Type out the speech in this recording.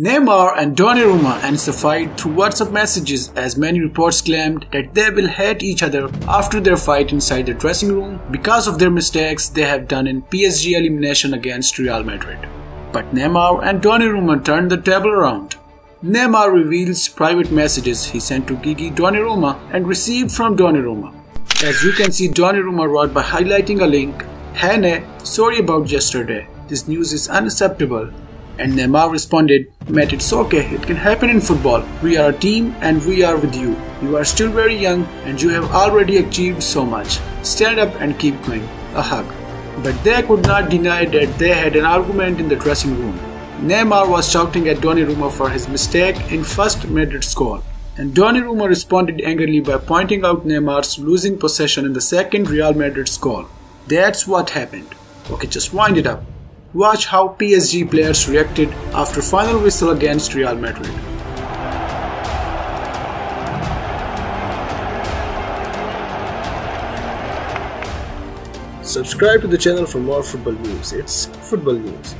Neymar and Donnarumma fight through WhatsApp messages as many reports claimed that they will hate each other after their fight inside the dressing room because of their mistakes they have done in PSG elimination against Real Madrid. But Neymar and Donnarumma turned the table around. Neymar reveals private messages he sent to Gigi Donnarumma and received from Donnarumma. As you can see, Donnarumma wrote by highlighting a link, Hey sorry about yesterday. This news is unacceptable. And Neymar responded, Mate, it's okay, it can happen in football. We are a team and we are with you. You are still very young and you have already achieved so much. Stand up and keep going. A hug. But they could not deny that they had an argument in the dressing room. Neymar was shouting at Donnarumma for his mistake in first Madrid's goal and Donnarumma responded angrily by pointing out Neymar's losing possession in the second Real Madrid's goal. That's what happened. Okay, just wind it up. Watch how PSG players reacted after final whistle against Real Madrid. Subscribe to the channel for more football news. It's football news.